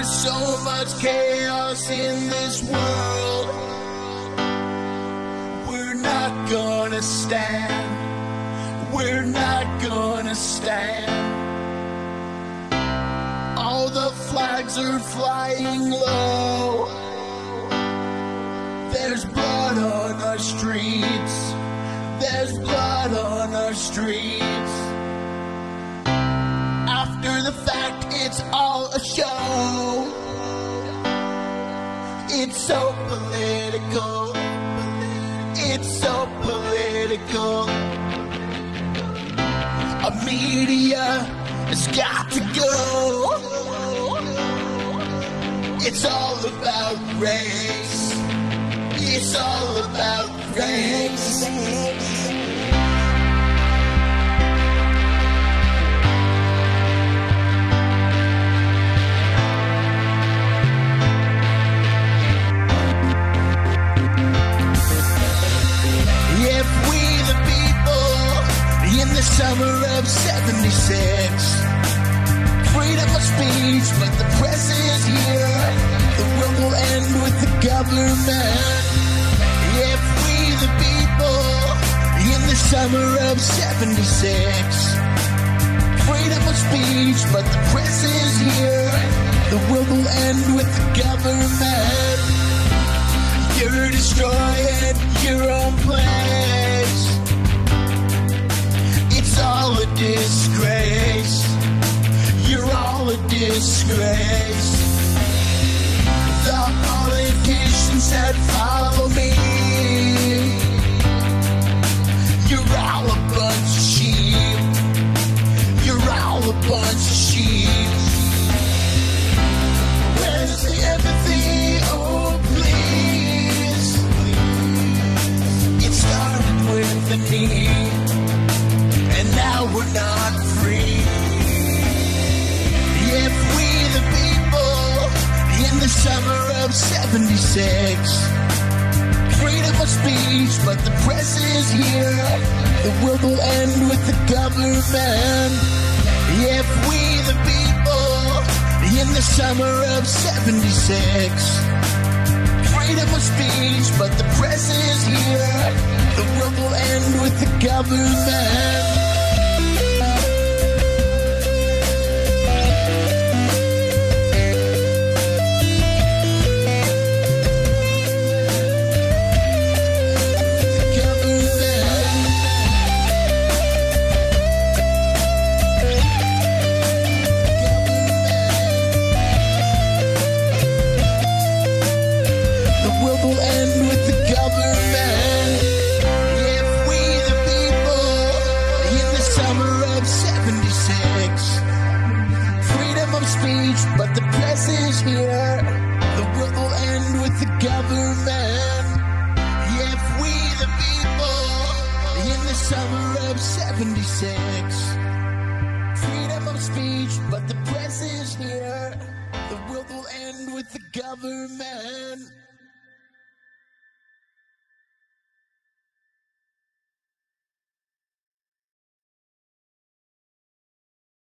There's so much chaos in this world. We're not gonna stand. We're not gonna stand. All the flags are flying low. There's blood on our streets. There's blood on our streets. After the fact, it's all a show. It's so political. It's so political. A media has got to go. It's all about race. It's all about race. Summer of 76 freedom of speech, but the press is here. The world will end with the government. If we the people in the summer of 76 freedom of speech, but the press is here. The world will end with the government. You're destroying your own place. Disgrace. The politicians that follow me. You're all a bunch of sheep. You're all a bunch of sheep. Where's the empathy? Oh, please. It started with a knee, and now we're not free. Summer of 76 freedom of speech, but the press is here. The world will end with the government. If we the people in the summer of 76 freedom of speech, but the press is here. The world will end with the government. But the press is here. The world will end with the government. If we the people in the summer of 76 freedom of speech, but the press is here. The world will end with the government.